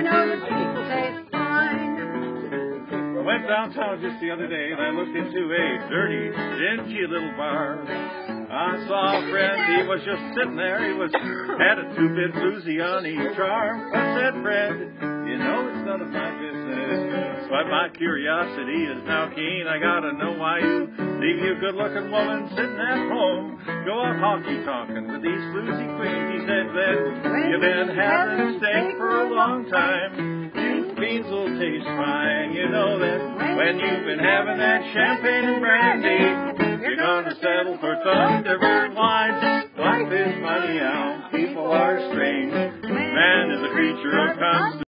You know people taste fine. I went downtown just the other day and I looked into a dirty, dingy little bar. I saw a friend, he was just sitting there, he was had a two-bit floozy on each arm. I said, friend, you know it's none of my business, but my curiosity is now keen. I gotta know why you leave your good-looking woman sitting at home. Go out honky tonking with these floozy queens. He said, then you've been having steak for a long time. You beans will taste fine. You know that when you've been having that champagne and brandy, you're gonna settle for Thunderbird wines. Life is funny how people are strange. Man is a creature of constant.